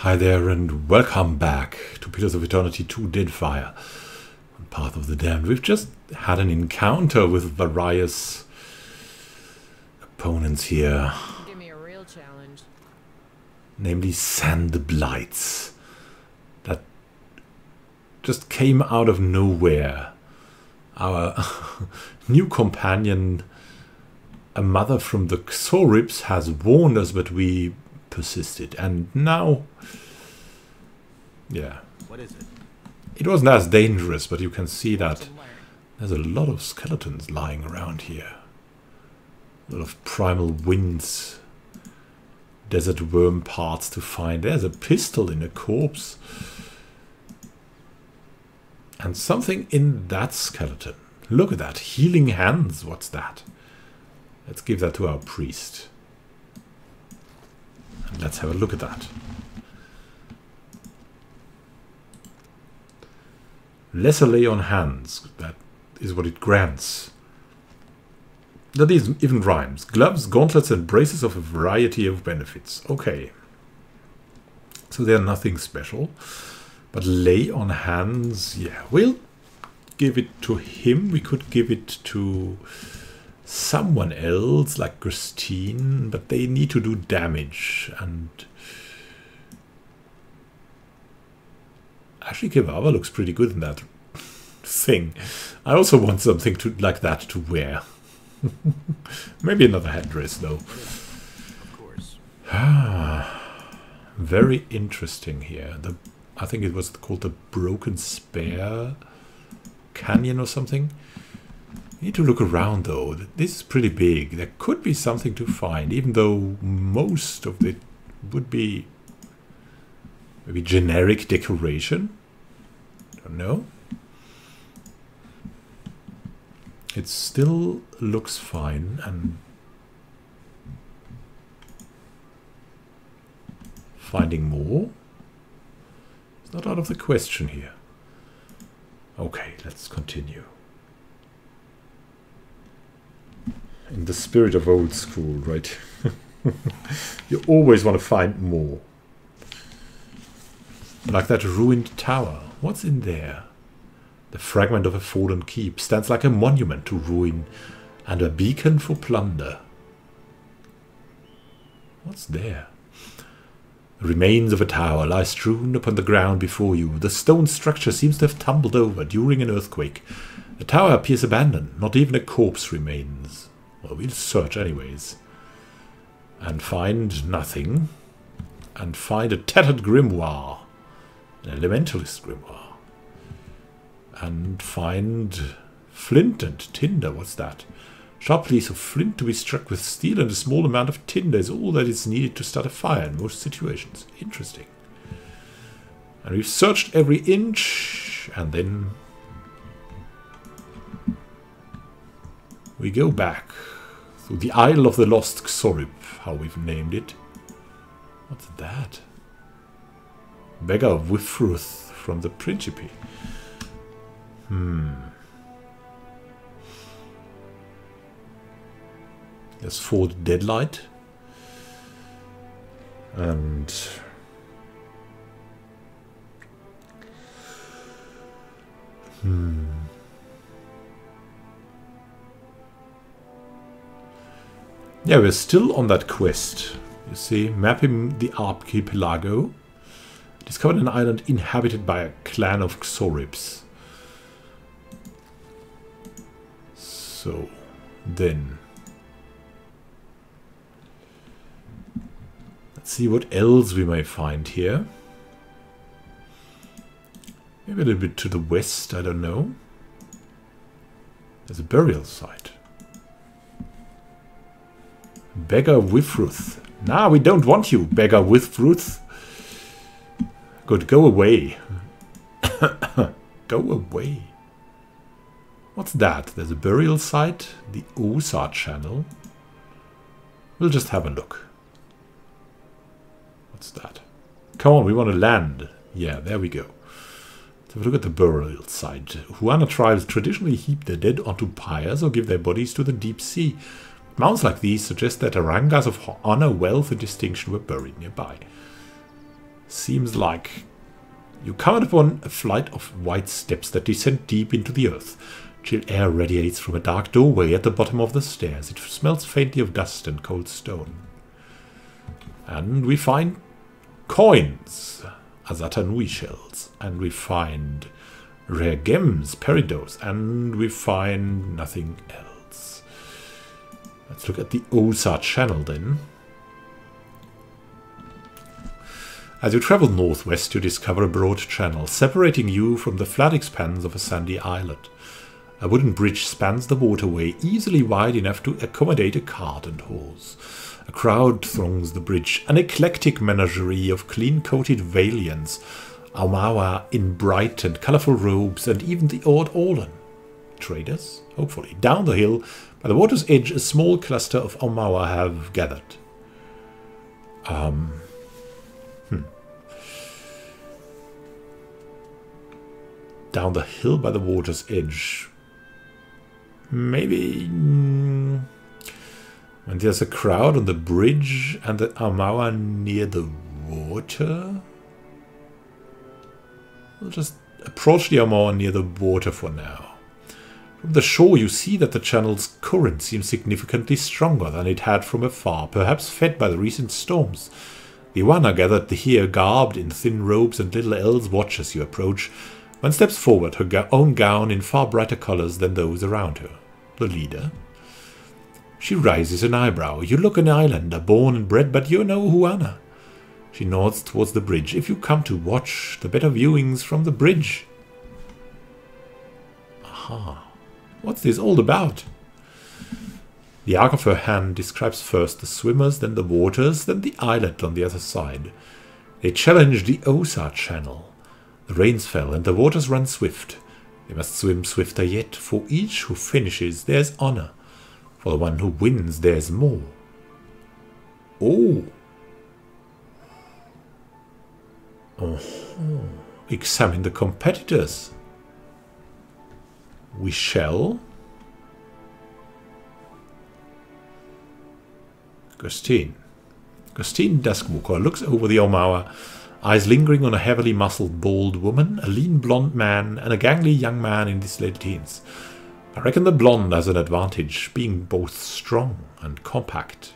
Hi there and welcome back to Pillars of Eternity 2 Deadfire on Path of the Damned. We've just had an encounter with various opponents here, Give me a real challenge. namely Sand Blights, that just came out of nowhere. Our new companion, a mother from the Xaurips, has warned us, but we persisted. And now, yeah, What is it? it wasn't as dangerous, but you can see that there's a lot of skeletons lying around here. A lot of primal winds, desert worm parts to find. There's a pistol in a corpse. And something in that skeleton. Look at that. Healing hands. What's that? Let's give that to our priest. Let's have a look at that. Lesser lay on hands. That is what it grants. That is even rhymes. Gloves, gauntlets, and braces of a variety of benefits. Okay. So they're nothing special. But lay on hands, yeah. We'll give it to him. We could give it to someone else, like Christine, but they need to do damage. And actually, Kevava looks pretty good in that thing. I also want something to like that to wear. Maybe another headdress, though. Of course. Very interesting here. The I think it was called the Broken Spare Canyon or something. Need to look around though. This is pretty big. There could be something to find, even though most of it would be maybe generic decoration. Don't know. It still looks fine and finding more. It's not out of the question here. Okay, let's continue. In the spirit of old school, right? you always want to find more. Like that ruined tower. What's in there? The fragment of a fallen keep stands like a monument to ruin and a beacon for plunder. What's there? The remains of a tower lie strewn upon the ground before you. The stone structure seems to have tumbled over during an earthquake. The tower appears abandoned. Not even a corpse remains. Well, we'll search anyways. And find nothing. And find a tattered grimoire. An elementalist grimoire. And find flint and tinder. What's that? Sharp piece of flint to be struck with steel and a small amount of tinder is all that is needed to start a fire in most situations. Interesting. And we've searched every inch, and then we go back through the Isle of the Lost Xaurip, how we've named it. What's that? Beggar of Wifruth from the Príncipi. Hmm. There's Fort Deadlight. And hmm. Yeah, we're still on that quest. You see, mapping the archipelago. Discovered an island inhabited by a clan of Xaurips. So, then. Let's see what else we may find here. Maybe a little bit to the west, I don't know. There's a burial site. Beggar Wifruth. Nah, we don't want you, Beggar Wifruth. Good, go away. go away. What's that? There's a burial site, the Osa channel. We'll just have a look. What's that? Come on, we want to land. Yeah, there we go. Let's have a look at the burial site. Huana tribes traditionally heap their dead onto pyres or give their bodies to the deep sea. Mounds like these suggest that Arangas of honor, wealth, and distinction were buried nearby. Seems like you come upon a flight of white steps that descend deep into the earth. Chill air radiates from a dark doorway at the bottom of the stairs. It smells faintly of dust and cold stone. And we find coins, Azatanui shells, and we find rare gems, peridots, and we find nothing else. Let's look at the Osa channel then. As you travel northwest, you discover a broad channel separating you from the flat expanse of a sandy islet. A wooden bridge spans the waterway, easily wide enough to accommodate a cart and horse. A crowd throngs the bridge, an eclectic menagerie of clean-coated Vailians, Aumaua in bright and colourful robes, and even the odd Orlan. Traders? Hopefully. Down the hill, by the water's edge, a small cluster of Aumaua have gathered. Um, down the hill by the water's edge. Maybe mm, when there's a crowd on the bridge and the Aumaua near the water. We'll just approach the Aumaua near the water for now. From the shore you see that the channel's current seems significantly stronger than it had from afar, perhaps fed by the recent storms. The Huana gathered here garbed in thin robes and little elves watch as you approach, one steps forward, her go own gown in far brighter colors than those around her. The leader. She raises an eyebrow. You look an islander, born and bred, but you're no Huana. She nods towards the bridge. If you come to watch, the better viewings from the bridge. Aha. What's this all about? The arc of her hand describes first the swimmers, then the waters, then the islet on the other side. They challenge the Osa channel. The rains fell, and the waters run swift. They must swim swifter yet. For each who finishes, there's honor. For the one who wins, there's more. Oh. Oh. Examine the competitors. We shall. Gustine. Gustine Duskwalker looks over the Aumaua eyes lingering on a heavily muscled, bald woman, a lean blonde man, and a gangly young man in his late teens. I reckon the blonde has an advantage, being both strong and compact.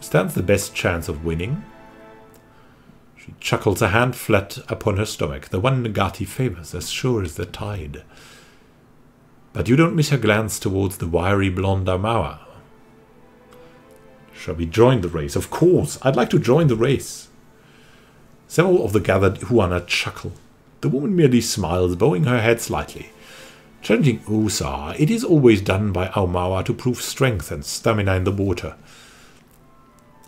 Stands the best chance of winning. She chuckles a hand flat upon her stomach, the one Nagati favors, as sure as the tide. But you don't miss her glance towards the wiry blonde Aumaua. Shall we join the race? Of course, I'd like to join the race. Several of the gathered Huana chuckle. The woman merely smiles, bowing her head slightly. Challenging Osa, it is always done by Aumaua to prove strength and stamina in the water.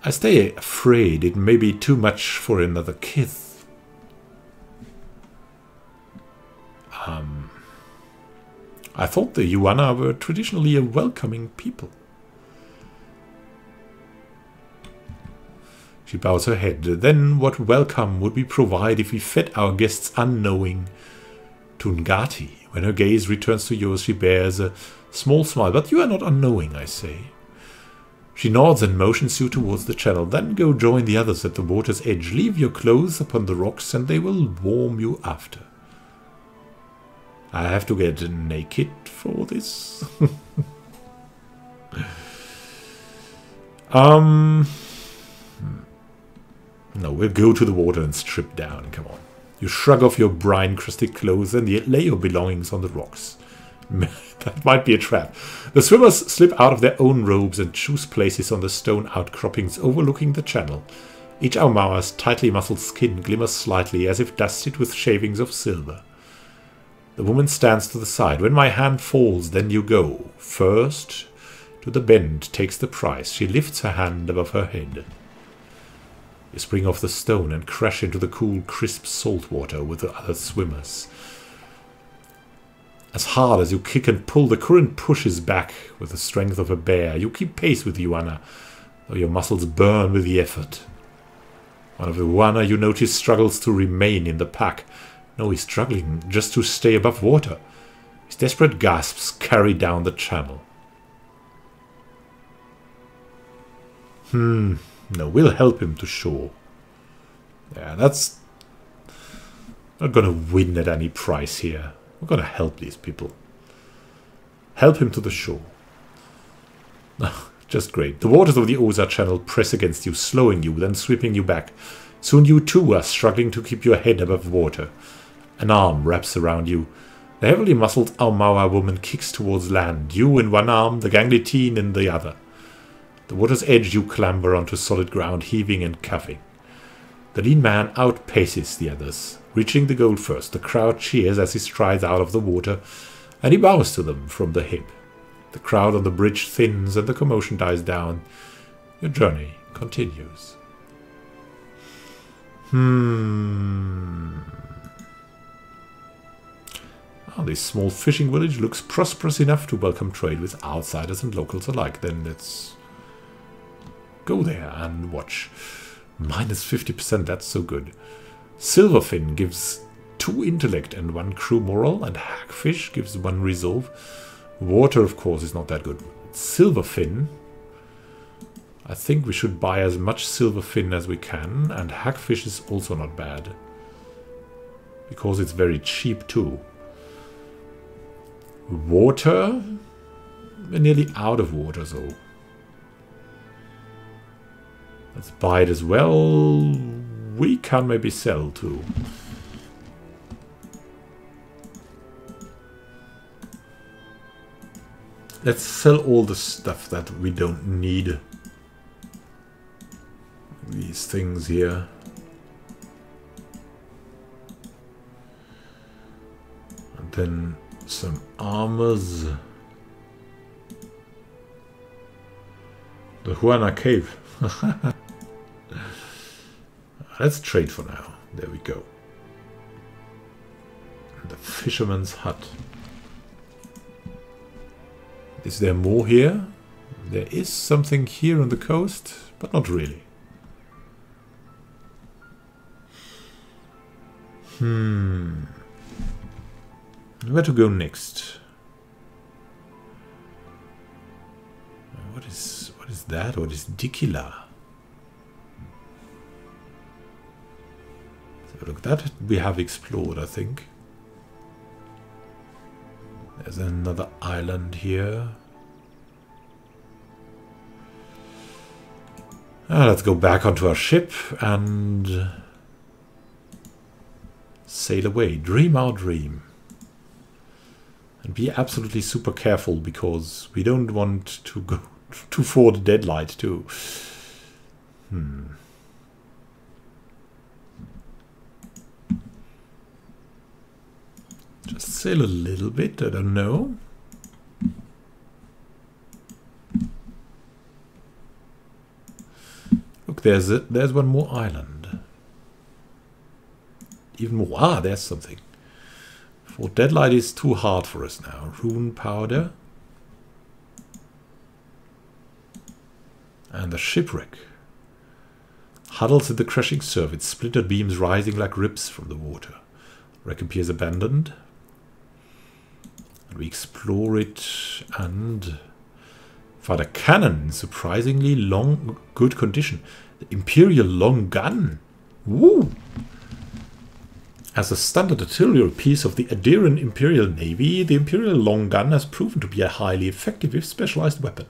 I stay afraid it may be too much for another kith. Um, I thought the Huana were traditionally a welcoming people. She bows her head. Then what welcome would we provide if we fed our guests unknowing? Tungati. When her gaze returns to yours, she bears a small smile. But you are not unknowing, I say. She nods and motions you towards the channel. Then go join the others at the water's edge. Leave your clothes upon the rocks, and they will warm you after. I have to get naked for this. um. No, we'll go to the water and strip down. Come on. You shrug off your brine-crusted clothes and lay your belongings on the rocks. that might be a trap. The swimmers slip out of their own robes and choose places on the stone outcroppings overlooking the channel. Each Aumaua's tightly muscled skin glimmers slightly as if dusted with shavings of silver. The woman stands to the side. When my hand falls, then you go. First, to the bend takes the prize. She lifts her hand above her head. You spring off the stone and crash into the cool, crisp salt water with the other swimmers. As hard as you kick and pull, the current pushes back with the strength of a bear. You keep pace with Huana, though your muscles burn with the effort. One of the Huana you notice struggles to remain in the pack. No, he's struggling just to stay above water. His desperate gasps carry down the channel. Hmm. No, we'll help him to shore. Yeah, that's not gonna win at any price here. We're gonna help these people. Help him to the shore. Just great. The waters of the Oza Channel press against you, slowing you, then sweeping you back. Soon you too are struggling to keep your head above water. An arm wraps around you. The heavily muscled Aumaua woman kicks towards land, you in one arm, the gangly teen in the other. The water's edge you clamber onto solid ground, heaving and cuffing. The lean man outpaces the others, reaching the goal first. The crowd cheers as he strides out of the water, and he bows to them from the hip. The crowd on the bridge thins and the commotion dies down. Your journey continues. Hmm. Oh, this small fishing village looks prosperous enough to welcome trade with outsiders and locals alike. Then let's go there and watch. Minus 50%, that's so good. Silverfin gives 2 intellect and 1 crew moral, and Hackfish gives 1 resolve. Water, of course, is not that good. Silverfin, I think we should buy as much Silverfin as we can, and Hackfish is also not bad. Because it's very cheap too. Water? We're nearly out of water, so Let's buy it as well. We can maybe sell too. Let's sell all the stuff that we don't need. These things here. And then some armors. The Huana Cave. Let's trade for now. There we go. The fisherman's hut. Is there more here? There is something here on the coast, but not really. Hmm. Where to go next? What is what is that? What is Dikila? Look, that we have explored, I think. There's another island here. Uh, let's go back onto our ship and sail away. Dream our dream. And be absolutely super careful because we don't want to go too for the deadlight too. Hmm. Just sail a little bit, I don't know. Look, there's a, there's one more island. Even more. Ah, there's something. Fort Deadlight is too hard for us now. Rune powder. And the shipwreck. Huddles in the crushing surf, its splintered beams rising like ribs from the water. Wreck appears abandoned. We explore it and a cannon in surprisingly long, good condition. The Imperial long gun. Woo! As a standard artillery piece of the Aedyran Imperial Navy, the Imperial long gun has proven to be a highly effective if specialized weapon.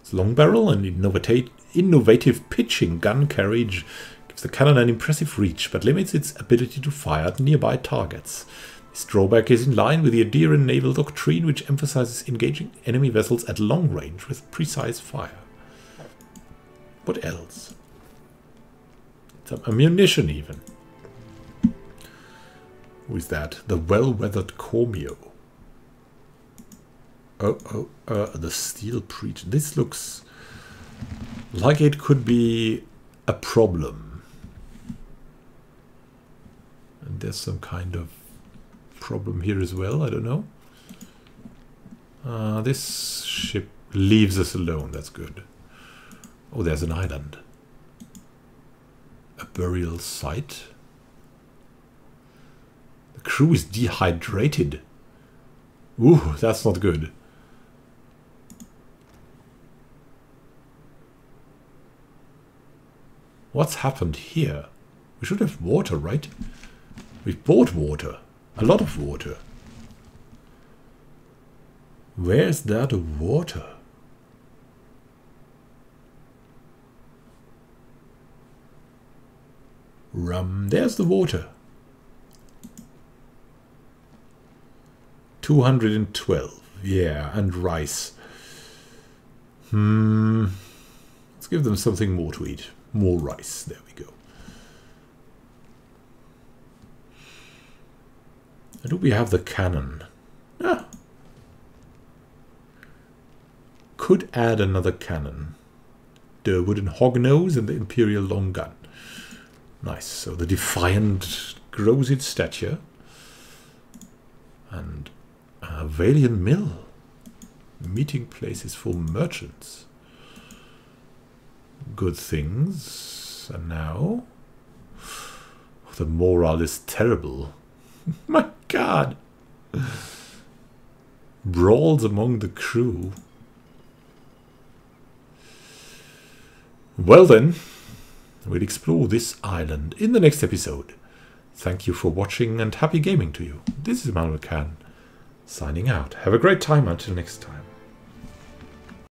Its long barrel and innovative, innovative pitching gun carriage gives the cannon an impressive reach, but limits its ability to fire at nearby targets. Drawback is in line with the Aedyran naval doctrine, which emphasizes engaging enemy vessels at long range with precise fire. What else? Some ammunition, even. Who is that? The well-weathered Cormio. Oh, oh, uh, the steel preacher. This looks like it could be a problem. And there's some kind of problem here as well. I don't know. Uh, this ship leaves us alone. That's good. Oh, there's an island. A burial site. The crew is dehydrated. Ooh, that's not good. What's happened here? We should have water, right? We've bought water. A lot of water. Where's that water? Rum. There's the water. 212. Yeah, and rice. Hmm. Let's give them something more to eat. More rice. There we go. And do we have the cannon? Ah. Could add another cannon. The wooden hognose and the imperial long gun. Nice. So the defiant grows its stature. And a Valiant Mill. Meeting places for merchants. Good things. And now... The morale is terrible. God! Brawls among the crew. Well then, we'll explore this island in the next episode. Thank you for watching and happy gaming to you. This is Immanuel Can, signing out. Have a great time until next time.